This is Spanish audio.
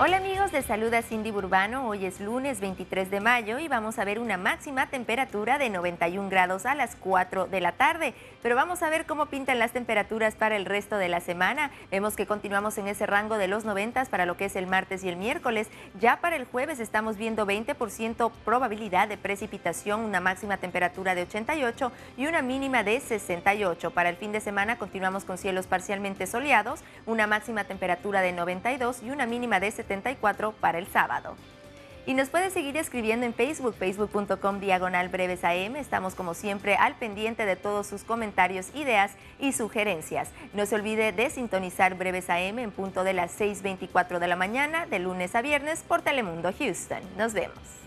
Hola amigos de Saluda Cindy Burbano, hoy es lunes 23 de mayo y vamos a ver una máxima temperatura de 91 grados a las 4 de la tarde. Pero vamos a ver cómo pintan las temperaturas para el resto de la semana. Vemos que continuamos en ese rango de los 90 para lo que es el martes y el miércoles. Ya para el jueves estamos viendo 20% probabilidad de precipitación, una máxima temperatura de 88 y una mínima de 68. Para el fin de semana continuamos con cielos parcialmente soleados, una máxima temperatura de 92 y una mínima de 74 para el sábado. Y nos puede seguir escribiendo en Facebook, facebook.com diagonal breves AM. Estamos como siempre al pendiente de todos sus comentarios, ideas y sugerencias. No se olvide de sintonizar breves AM en punto de las 6.24 de la mañana, de lunes a viernes por Telemundo Houston. Nos vemos.